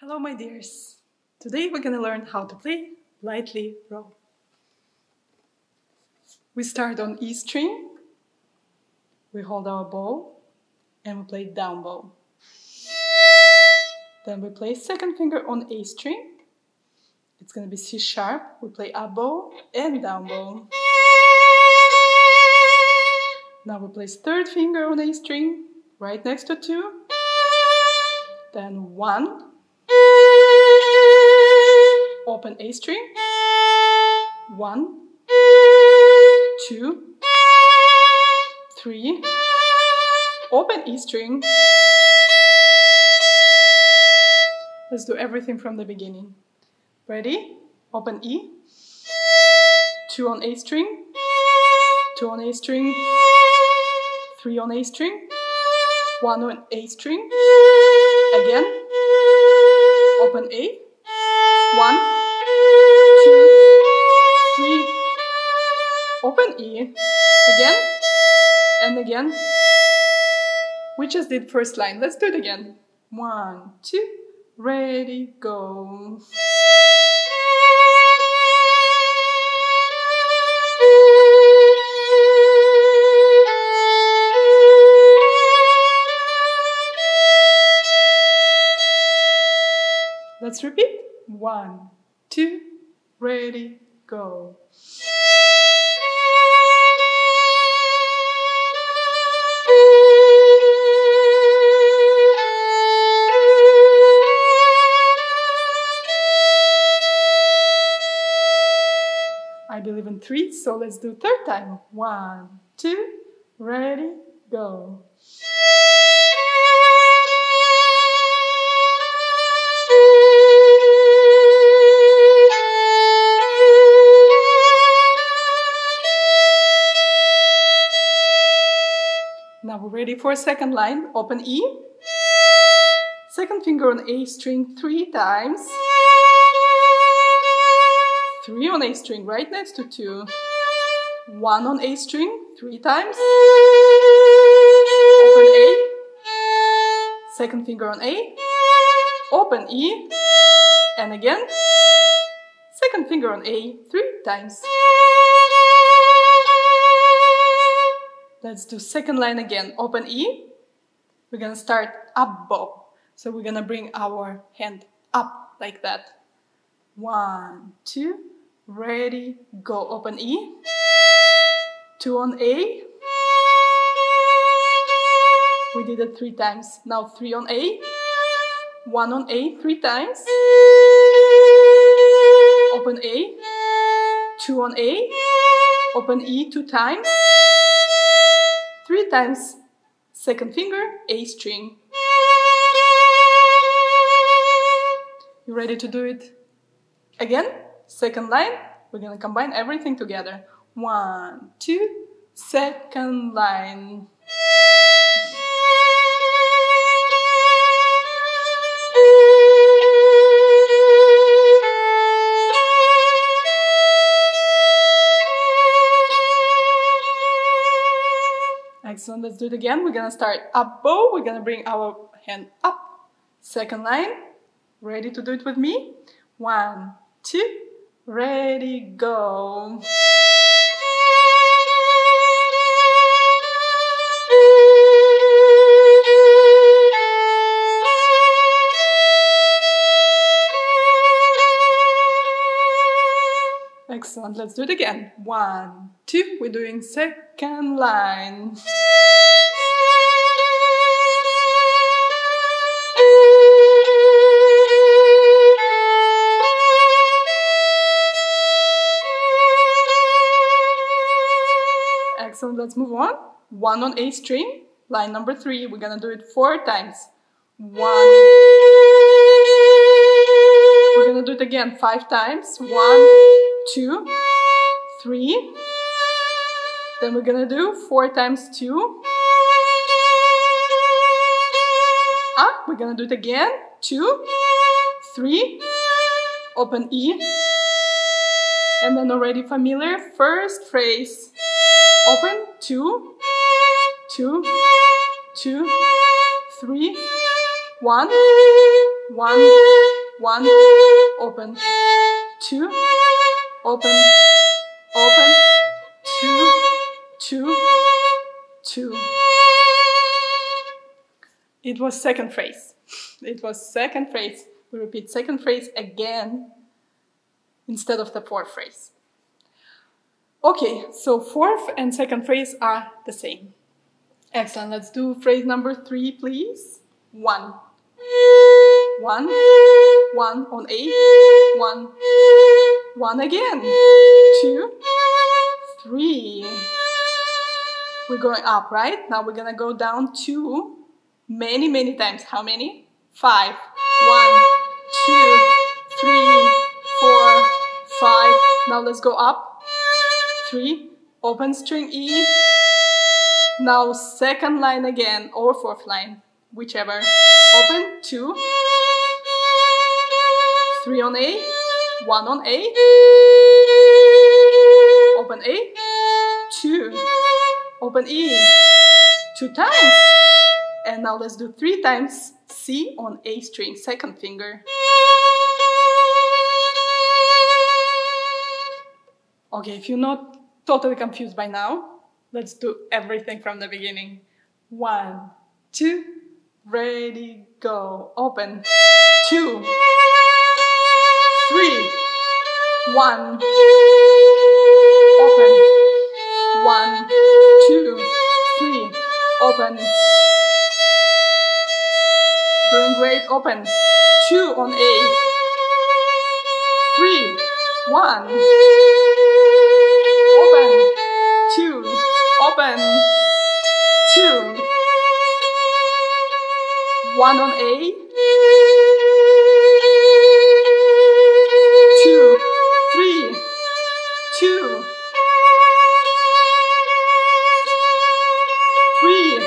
Hello my dears! Today we're gonna learn how to play lightly row. We start on E string, we hold our bow and we play down bow. Then we play second finger on A string, it's gonna be C sharp, we play up bow and down bow. Now we place third finger on A string, right next to 2, then 1, open A string, 1, 2, 3, open E string. Let's do everything from the beginning. Ready? Open E, 2 on A string, 2 on A string, 3 on A string, 1 on A string, open E, again, and again. We just did first line, let's do it again. 1, 2, ready, go. Let's repeat. One, two, ready, go. Three, so let's do third time. One, two, ready, go. Now we're ready for a second line. Open E. Second finger on A string three times. Three on A string right next to two. One on A string three times. Open A. Second finger on A. Open E. And again. Second finger on A three times. Let's do second line again. Open E. We're gonna start up bow. So we're gonna bring our hand up like that. One, two, ready, go. Open E. Two on A. We did it three times. Now three on A. One on A three times. Open A. Two on A. Open E two times three times. Second finger, A string. You ready to do it? Again, second line, we're gonna combine everything together. One, two, second line. Excellent, let's do it again. We're gonna start up bow, we're gonna bring our hand up. Second line, ready to do it with me? One, two, ready, go. Excellent, let's do it again. One, two, we're doing second line. Let's move on. One on A string, line number three, we're gonna do it four times. One. We're gonna do it again five times. One, two, three. Then we're gonna do four times two. Ah, we're gonna do it again. Two, three, open E. And then already familiar, first phrase. Open, two, two, two, three, one, one, one, open, two, open, open, two, two, two. It was second phrase. It was second phrase. We repeat second phrase again instead of the fourth phrase. Okay, so fourth and second phrase are the same. Excellent. Let's do phrase number three, please. One. One. One on A. One. One again. Two. Three. We're going up, right? Now we're gonna go down two many, many times. How many? Five. One, two, three, four, five. Now let's go up. Three. Open string E. Now second line again, or fourth line, whichever. Open, two. Three on A, one on A. Open A, two. Open E, two times. And now let's do three times C on A string, second finger. Okay, if you're not totally confused by now, Let's do everything from the beginning. One, two, ready, go. Open. Two, three, one. Open. One, two, three. Open. Doing great. Open. Two on A. Three, one. One on A, two, three, two, three,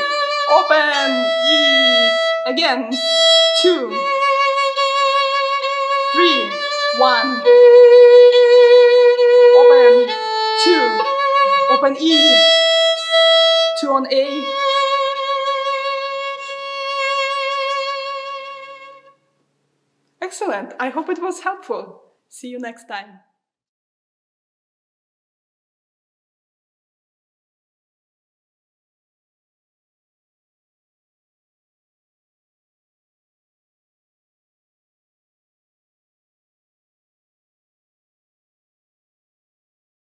open, E, again, two, three, one, open, two, open E, two on A. Excellent. I hope it was helpful. See you next time.